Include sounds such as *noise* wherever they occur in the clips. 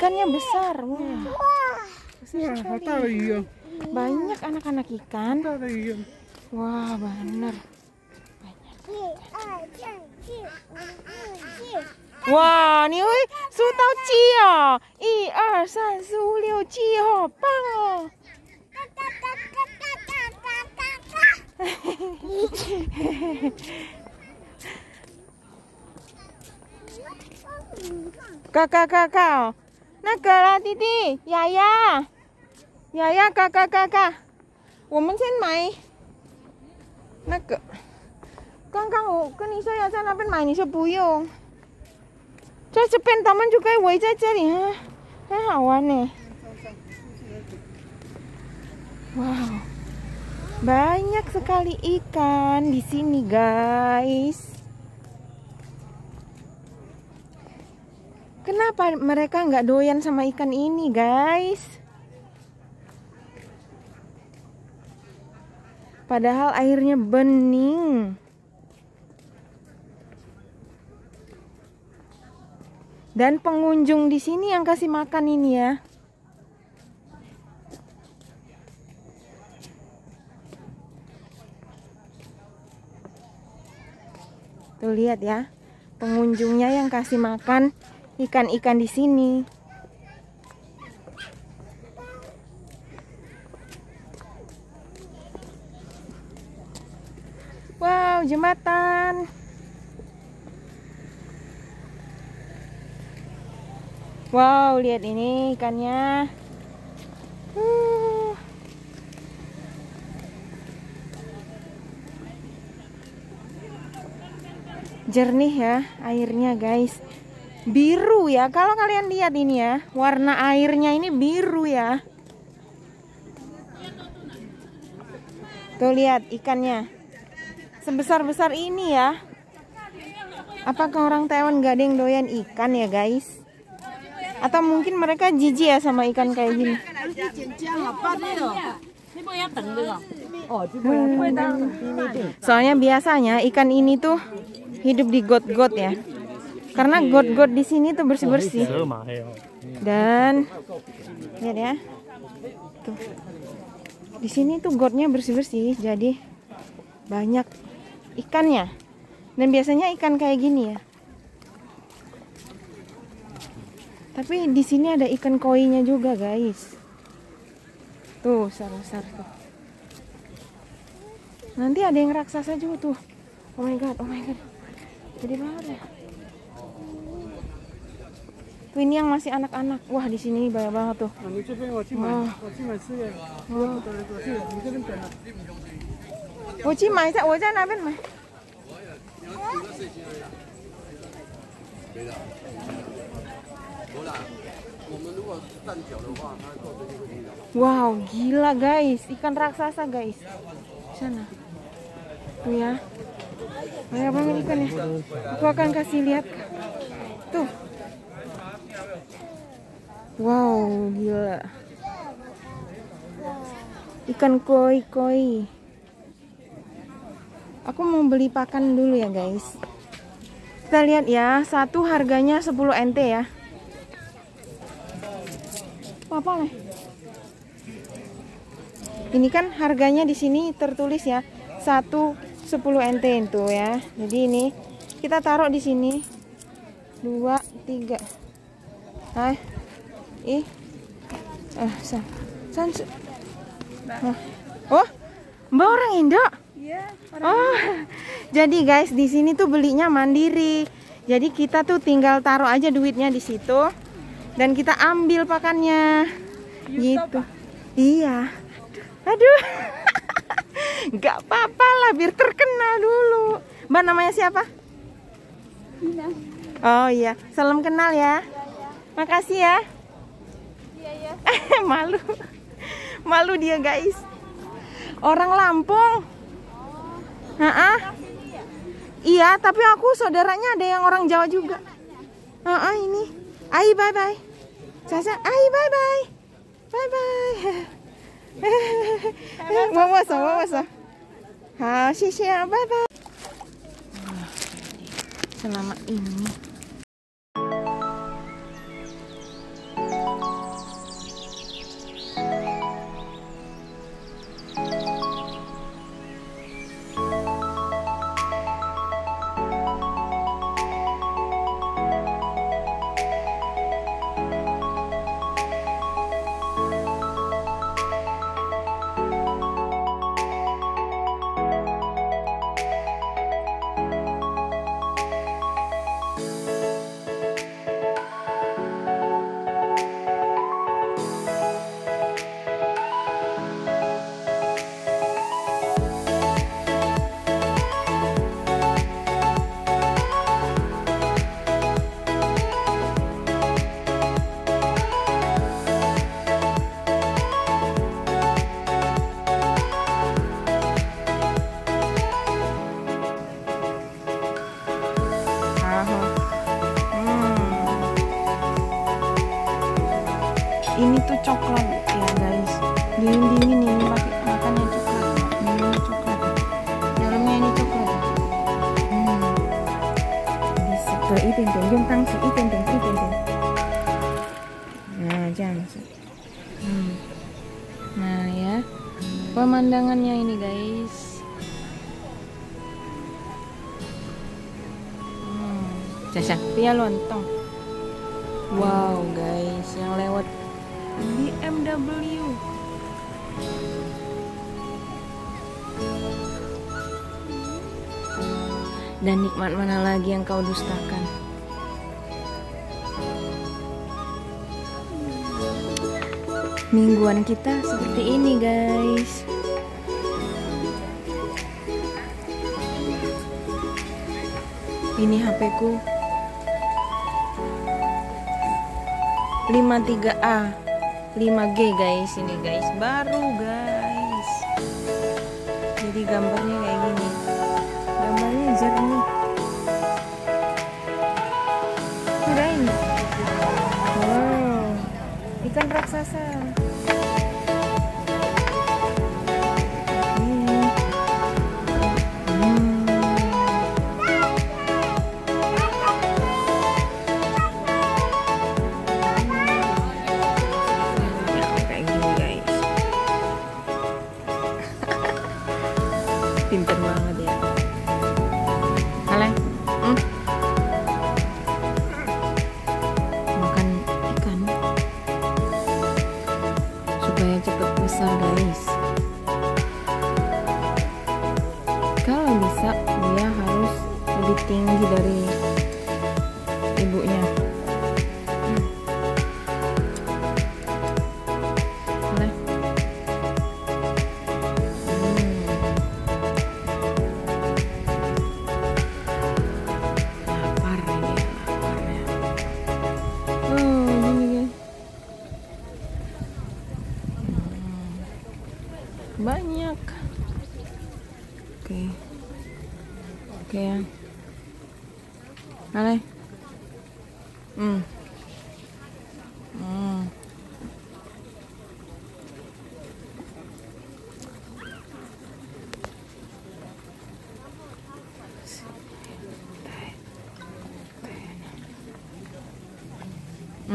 ikannya besar wah banyak anak-anak ikan. Wah bener. Benar. wah ini woi, su tao i er san su liu ji ho bang oh *laughs* Kakak kakak. 那个啦，弟弟，雅雅，雅雅，嘎嘎嘎嘎，我们先买那个。刚刚我跟你说要在那边买，你说不用。在这边他们就可以围在这里，哈，很好玩呢。Wow, banyak sekali ikan di sini, guys. Kenapa mereka nggak doyan sama ikan ini, guys? Padahal airnya bening. Dan pengunjung di sini yang kasih makan ini ya. Tuh lihat ya, pengunjungnya yang kasih makan ikan-ikan di sini. Wow, jembatan. Wow, lihat ini ikannya. Uh. Jernih ya airnya, guys. Biru ya. Kalau kalian lihat ini ya, warna airnya ini biru ya. Tuh lihat ikannya. Sebesar-besar ini ya. Apakah orang Taiwan gak ada yang doyan ikan ya, guys? Atau mungkin mereka jijik ya sama ikan kayak gini. Soalnya biasanya ikan ini tuh hidup di got-got ya. Karena got-got di sini tuh bersih-bersih. Dan lihat ya. Tuh. Di sini tuh gotnya bersih-bersih, jadi banyak ikannya. Dan biasanya ikan kayak gini ya. Tapi di sini ada ikan koinya juga, guys. Tuh, besar-besar tuh. Nanti ada yang raksasa juga tuh. Oh my god, oh my god. Jadi banget ya. Tuh ini yang masih anak-anak. Wah, di sini banyak banget tuh. Wah. Oh. Wow, gila guys, ikan raksasa guys. Sana. Tuh ya. Banyak banget ikan ya. Aku akan kasih lihat. Tuh. Wow, gila. Ikan koi-koi. Aku mau beli pakan dulu ya guys. Kita lihat ya, satu harganya 10 NT ya. Apa nih? Ini kan harganya di sini tertulis ya, satu 10 NT itu ya. Jadi ini kita taruh di sini. Dua, tiga. Hai. Eh, san. San. Nah. Oh, Mbak orang Indo? Oh, *laughs* jadi guys di sini tuh belinya mandiri. Jadi kita tuh tinggal taruh aja duitnya di situ dan kita ambil pakannya. Gitu. Iya. Aduh. *laughs* Gak apa-apa lah biar terkenal dulu. Mbak namanya siapa? Oh iya, salam kenal ya. Makasih ya. *laughs* Malu. Malu dia guys. Orang Lampung. Heeh. Iya, tapi aku saudaranya ada yang orang Jawa juga. Heeh, ini. Ai bye bye. Caca, ai bye bye. Bye bye. *laughs* 握握手，握握手。好，谢谢啊，拜拜。Selama ini Itu itu yung tang itu itu itu itu nah jangan hmm. nah ya pemandangannya ini guys hmm. Pia lontong. Wow guys, yang lewat BMW. Dan nikmat mana lagi yang kau dustakan? Mingguan kita seperti ini guys. Ini HP ku. 53A 5G guys. Ini guys baru guys. Jadi gambarnya kayak gini. Gambarnya jernih kirain. Wow. Ikan raksasa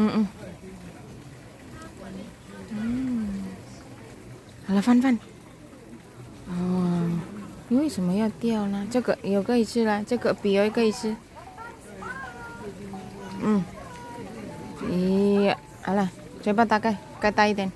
嗯嗯。好了，翻翻。哦，你为什么要掉呢？这个有可以吃啦，这个笔一可以吃。嗯。咦，好了，嘴巴打开，盖大一点。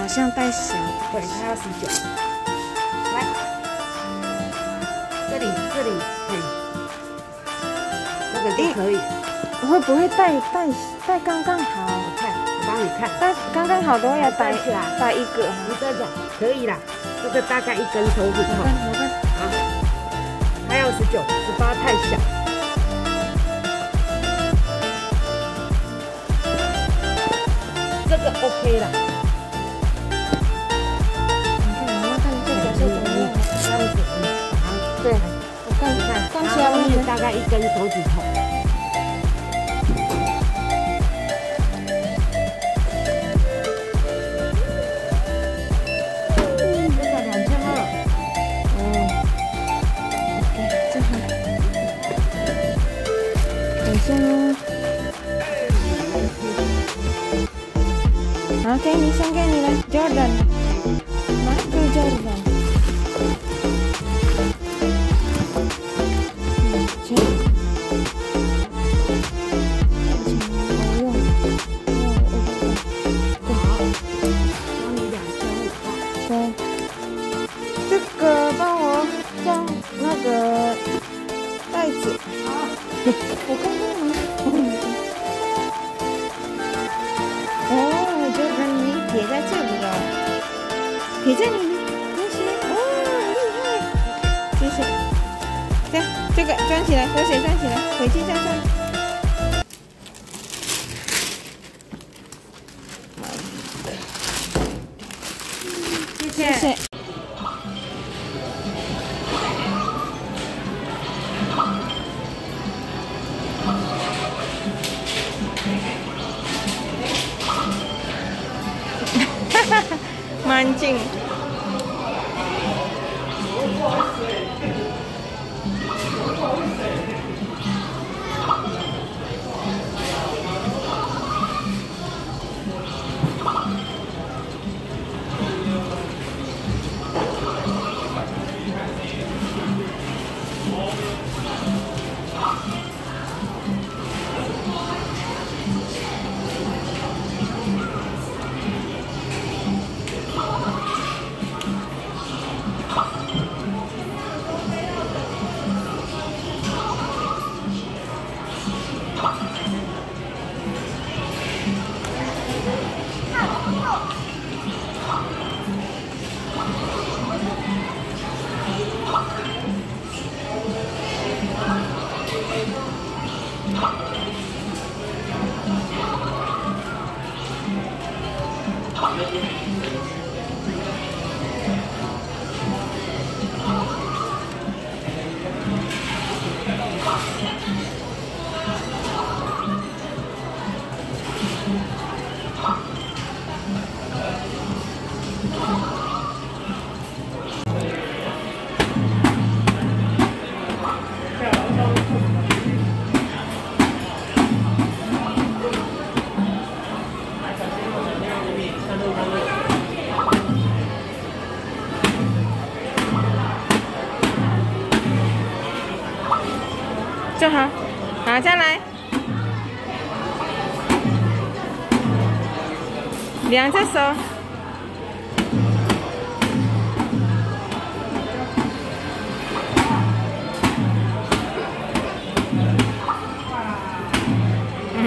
好像带小。对，它要十九。来，这里这里，对，那个就可以。会不会带带带刚刚好？我看，我帮你看，带刚刚好都要带带起来带一个。你这讲可以啦，这个大概一根手指头我看，我看，啊，它要十九，十八太小。这个 OK 啦。大概一根手指头。这个两千二，哦，OK，这好。给你，先给你了，Jordan。我先站起来回去向站两只手，嗯，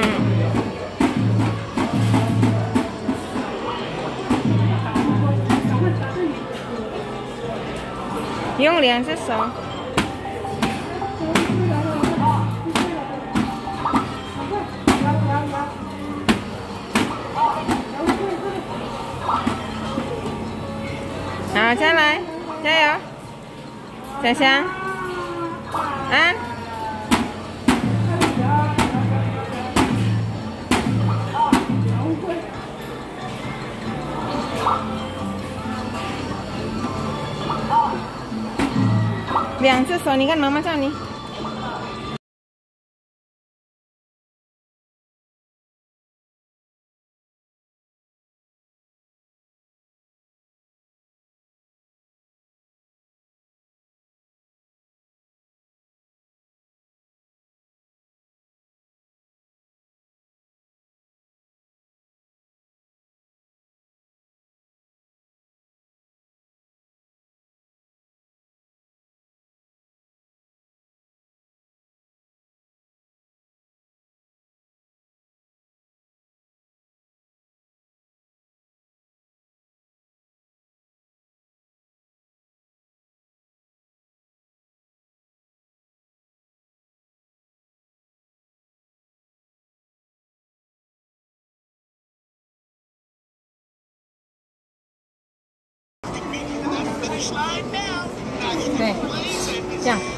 用两只手。小香，啊，两只手，你看妈妈叫你。 slide down. Yeah.